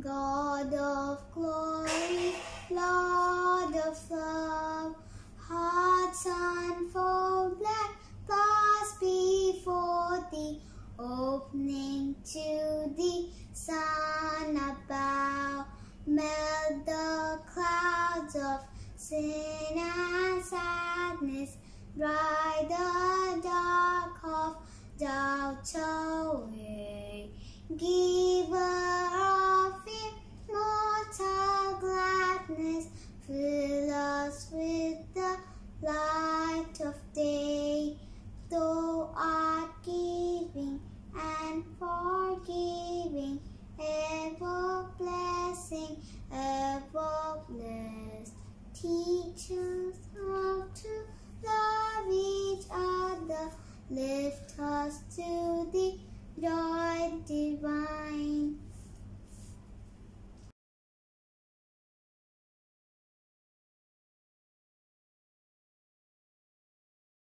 God of glory, Lord of love, hearts unfold like glass before thee, opening to Thee, sun above. Melt the clouds of sin and sadness, dry the dark of doubt away. Give Art giving and forgiving, ever blessing, ever blessed. Teach us how to love each other, lift us to the joy divine.